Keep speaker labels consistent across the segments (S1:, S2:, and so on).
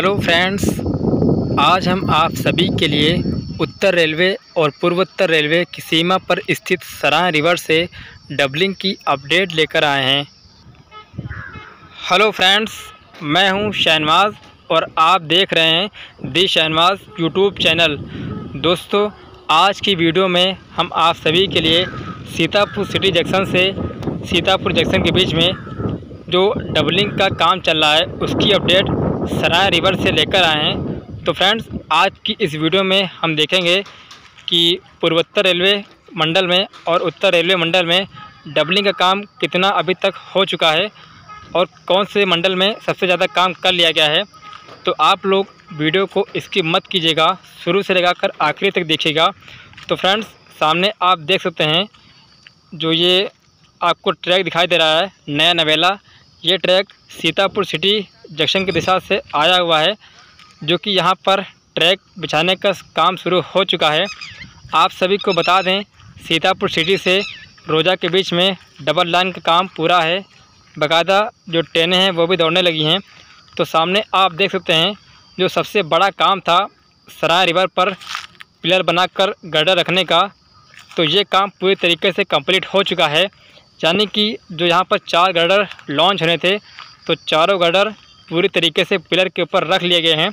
S1: Hello friends, आज हम आप सभी के लिए उत्तर रेलवे और पूर्वोत्तर रेलवे की सीमा पर स्थित सराय रिवर से डबलिंग की अपडेट लेकर आए हैं। हेलो फ्रेंड्स, मैं हूँ शहनवाज और आप देख रहे हैं दी शहनवाज यूट्यूब चैनल। दोस्तों, आज की वीडियो में हम आप सभी के लिए सीतापुर सिटी जंक्शन से सीतापुर जंक्शन के बीच में जो डबलिंग का काम चल रहा है, उसकी अपडेट सराय रिवर से लेकर आए हैं। तो फ्रेंड्स, आज की इस वीडियो में हम देखेंगे कि पूर्वोत्तर रेलवे मंडल में और उत्तर रेलवे मंडल में डबलिंग का काम कितना अभी तक हो चुका है और कौन से मंडल में सबसे ज़्यादा काम कर लिया गया है। तो आप लोग वीडियो को इसकी मत कीजिएगा, शुरू से लगाकर आखिरी तक देखिएगा। तो फ्रेंड्स, सामने आप देख सकते हैं, जो ये आपको ट्रैक दिखाई दे रहा है, नया नवेला। ये ट्रैक सीतापुर सिटी जंक्शन की दिशा से आया हुआ है, जो कि यहाँ पर ट्रैक बिछाने का काम शुरू हो चुका है। आप सभी को बता दें, सीतापुर सिटी से रोजा के बीच में डबल लाइन का काम पूरा है। बाकायदा जो ट्रेनें हैं, वो भी दौड़ने लगी हैं। तो सामने आप देख सकते हैं, जो सबसे बड़ा काम था, सराय रिवर पर पिलर बनाकर गर्डर रखने का। तो ये काम पूरी तरीके से कंप्लीट हो चुका है। यानी कि जो यहाँ पर चार गर्डर लॉन्च होने थे तो चारों गर्डर पूरी तरीके से पिलर के ऊपर रख लिए गए हैं।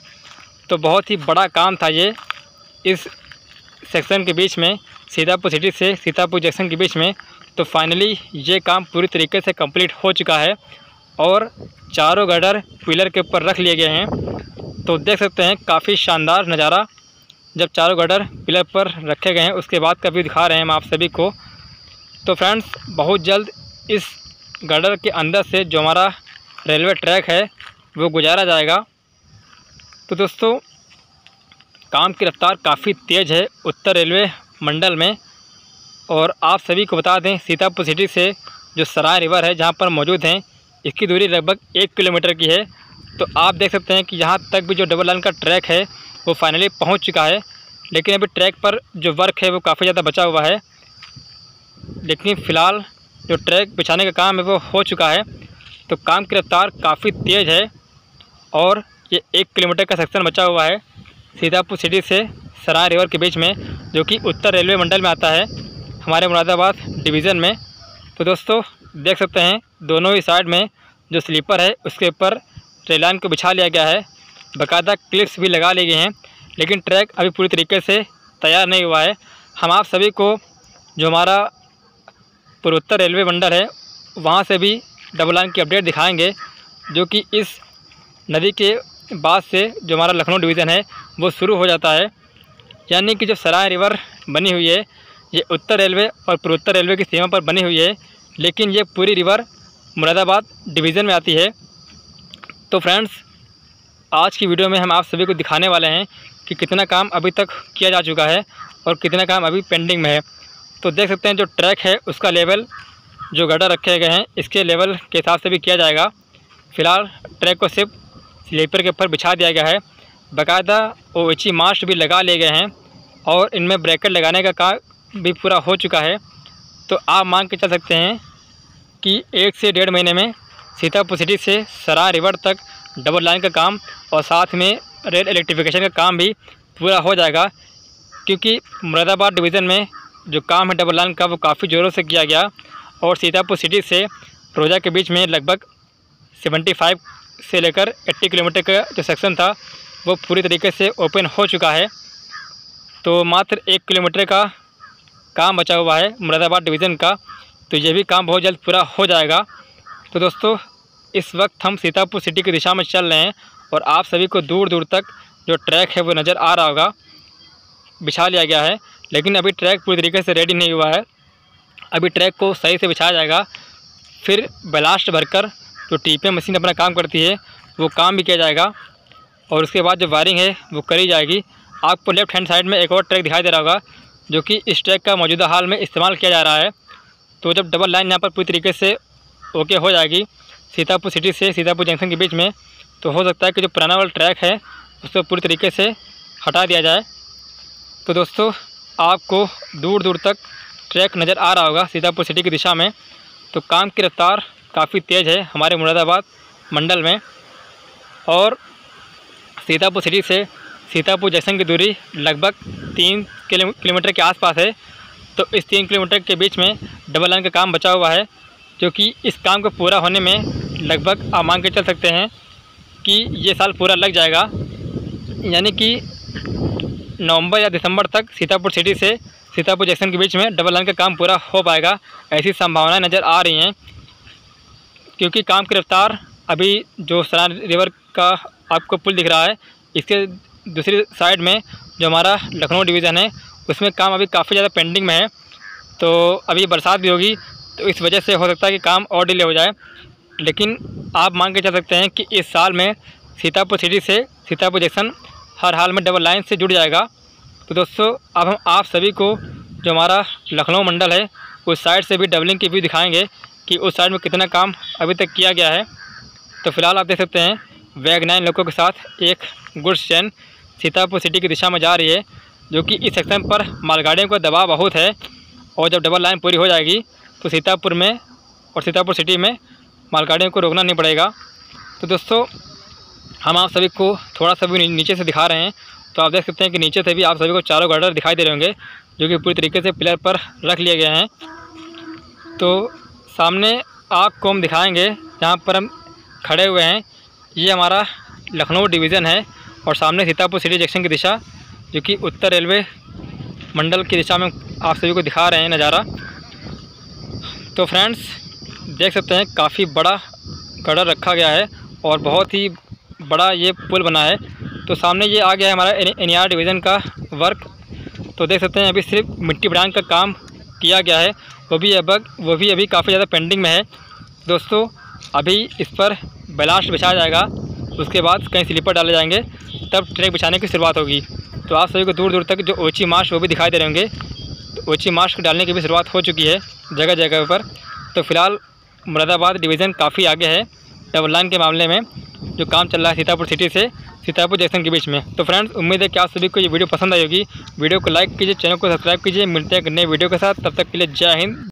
S1: तो बहुत ही बड़ा काम था ये इस सेक्शन के बीच में, सीतापुर सिटी से सीतापुर जंक्शन के बीच में। तो फाइनली ये काम पूरी तरीके से कंप्लीट हो चुका है और चारों गर्डर पिलर के ऊपर रख लिए गए हैं। तो देख सकते हैं, काफ़ी शानदार नज़ारा। जब चारों गर्डर पिलर पर रखे गए हैं, उसके बाद का व्यू दिखा रहे हैं हम आप सभी को। तो फ्रेंड्स, बहुत जल्द इस गर्डर के अंदर से जो हमारा रेलवे ट्रैक है, वो गुजारा जाएगा। तो दोस्तों, काम की रफ्तार काफ़ी तेज़ है उत्तर रेलवे मंडल में। और आप सभी को बता दें, सीतापुर सिटी से जो सराय रिवर है, जहाँ पर मौजूद हैं, इसकी दूरी लगभग एक किलोमीटर की है। तो आप देख सकते हैं कि यहाँ तक भी जो डबल लाइन का ट्रैक है, वो फाइनली पहुँच चुका है। लेकिन अभी ट्रैक पर जो वर्क है, वो काफ़ी ज़्यादा बचा हुआ है। लेकिन फ़िलहाल जो ट्रैक बिछाने का काम है वो हो चुका है। तो काम की रफ्तार काफ़ी तेज़ है और ये एक किलोमीटर का सेक्शन बचा हुआ है सीतापुर सिटी से सराय रिवर के बीच में, जो कि उत्तर रेलवे मंडल में आता है, हमारे मुरादाबाद डिवीज़न में। तो दोस्तों, देख सकते हैं, दोनों ही साइड में जो स्लीपर है, उसके ऊपर रेल लाइन को बिछा लिया गया है। बाकायदा क्लिप्स भी लगा लिए गए हैं, लेकिन ट्रैक अभी पूरी तरीके से तैयार नहीं हुआ है। हम आप सभी को, जो हमारा पूर्वोत्तर रेलवे मंडल है, वहाँ से भी डबल लाइन की अपडेट दिखाएँगे, जो कि इस नदी के बाद से जो हमारा लखनऊ डिवीज़न है, वो शुरू हो जाता है। यानी कि जो सराय रिवर बनी हुई है, ये उत्तर रेलवे और पूर्वोत्तर रेलवे की सीमा पर बनी हुई है, लेकिन ये पूरी रिवर मुरादाबाद डिवीज़न में आती है। तो फ्रेंड्स आज की वीडियो में हम आप सभी को दिखाने वाले हैं कि कितना काम अभी तक किया जा चुका है और कितना काम अभी पेंडिंग में है। तो देख सकते हैं जो ट्रैक है, उसका लेवल जो गड्ढा रखे गए हैं, इसके लेवल के हिसाब से भी किया जाएगा। फ़िलहाल ट्रैक को सिर्फ़ स्लीपर के ऊपर बिछा दिया गया है। बाकायदा ओ एच मास्ट भी लगा लिए गए हैं और इनमें ब्रैकेट लगाने का काम भी पूरा हो चुका है। तो आप मान के चल सकते हैं कि एक से डेढ़ महीने में सीतापुर सिटी से सरा रिवर तक डबल लाइन का काम और साथ में रेल इलेक्ट्रिफिकेशन का काम भी पूरा हो जाएगा, क्योंकि मुरादाबाद डिवीज़न में जो काम है डबल लाइन का, वो काफ़ी ज़ोरों से किया गया और सीतापुर सिटी से रोजा के बीच में लगभग 75 से लेकर 80 किलोमीटर का जो सेक्शन था, वो पूरी तरीके से ओपन हो चुका है। तो मात्र एक किलोमीटर का काम बचा हुआ है मुरादाबाद डिवीज़न का। तो ये भी काम बहुत जल्द पूरा हो जाएगा। तो दोस्तों, इस वक्त हम सीतापुर सिटी की दिशा में चल रहे हैं और आप सभी को दूर दूर तक जो ट्रैक है वो नज़र आ रहा होगा। बिछा लिया गया है। लेकिन अभी ट्रैक पूरी तरीके से रेडी नहीं हुआ है। अभी ट्रैक को सही से बिछाया जाएगा। फिर ब्लास्ट भरकर जो टी मशीन अपना काम करती है, वो काम भी किया जाएगा। और उसके बाद जो वायरिंग है, वो करी जाएगी। आपको लेफ़्ट हैंड साइड में एक और ट्रैक दिखाई दे रहा होगा, जो कि इस ट्रैक का मौजूदा हाल में इस्तेमाल किया जा रहा है। तो जब डबल लाइन यहाँ पर पूरी तरीके से ओके हो जाएगी, सीतापुर सिटी से सीतापुर जंक्शन के बीच में तो हो सकता है कि जो पुराना वाला ट्रैक है, उसको पूरी तरीके से हटा दिया जाए। तो दोस्तों आपको दूर दूर तक ट्रैक नज़र आ रहा होगा सीतापुर सिटी की दिशा में। तो काम की रफ्तार काफ़ी तेज़ है हमारे मुरादाबाद मंडल में। और सीतापुर सिटी से सीतापुर जंक्शन की दूरी लगभग तीन किलोमीटर के आसपास है। तो इस तीन किलोमीटर के बीच में डबल लाइन का काम बचा हुआ है, जो कि इस काम को पूरा होने में लगभग आप मान के चल सकते हैं कि ये साल पूरा लग जाएगा। यानी कि नवंबर या दिसंबर तक सीतापुर सिटी से सीतापुर जंक्शन के बीच में डबल लाइन का काम पूरा हो पाएगा, ऐसी संभावनाएँ नज़र आ रही हैं। क्योंकि काम की रफ्तार अभी जो सरान रिवर का आपको पुल दिख रहा है, इसके दूसरी साइड में जो हमारा लखनऊ डिवीज़न है, उसमें काम अभी काफ़ी ज़्यादा पेंडिंग में है। तो अभी बरसात भी होगी तो इस वजह से हो सकता है कि काम और डिले हो जाए। लेकिन आप मान के चल सकते हैं कि इस साल में सीतापुर सिटी से सीतापुर जंक्शन हर हाल में डबल लाइन से जुड़ जाएगा। तो दोस्तों, अब हम आप सभी को जो हमारा लखनऊ मंडल है, उस साइड से भी डबलिंग की व्यू दिखाएँगे कि उस साइड में कितना काम अभी तक किया गया है। तो फ़िलहाल आप देख सकते हैं, वैग नाइन लोगों के साथ एक गुड्स ट्रेन सीतापुर सिटी की दिशा में जा रही है, जो कि इस सेक्शन पर मालगाड़ियों का दबाव बहुत है, और जब डबल लाइन पूरी हो जाएगी तो सीतापुर में और सीतापुर सिटी में मालगाड़ियों को रोकना नहीं पड़ेगा। तो दोस्तों हम आप सभी को थोड़ा सा भी नीचे से दिखा रहे हैं तो आप देख सकते हैं कि नीचे से भी आप सभी को चारों गार्डर दिखाई दे रहे होंगे, जो कि पूरी तरीके से पिलर पर रख लिए गए हैं। तो सामने आपको हम दिखाएँगे, जहाँ पर हम खड़े हुए हैं, ये हमारा लखनऊ डिवीज़न है, और सामने सीतापुर सिटी जंक्शन की दिशा, जो कि उत्तर रेलवे मंडल की दिशा में आप सभी को दिखा रहे हैं नज़ारा। तो फ्रेंड्स, देख सकते हैं, काफ़ी बड़ा गढ़ रखा गया है, और बहुत ही बड़ा ये पुल बना है। तो सामने ये आ गया है हमारा एन डिवीज़न का वर्क। तो देख सकते हैं, अभी सिर्फ़ मिट्टी बढ़ाने का काम किया गया है। वो भी अब, वो भी अभी काफ़ी ज़्यादा पेंडिंग में है। दोस्तों, अभी इस पर बलास्ट बिछाया जाएगा। उसके बाद कहीं स्लीपर डाले जाएँगे। तब ट्रैक बिछाने की शुरुआत होगी। तो आप सभी को दूर दूर तक जो ओची माश वो भी दिखाई दे रहे होंगे। तो ओची माश डालने की भी शुरुआत हो चुकी है जगह जगह पर। तो फ़िलहाल मुरादाबाद डिवीज़न काफ़ी आगे है डबल लाइन के मामले में। जो काम चल रहा है सीतापुर सिटी से, सीतापुर जंक्शन के बीच में। तो फ्रेंड्स उम्मीद है कि आप सभी को ये वीडियो पसंद आई होगी। वीडियो को लाइक कीजिए चैनल को सब्सक्राइब कीजिए। मिलते हैं नए वीडियो के साथ। तब तक के लिए जय हिंद।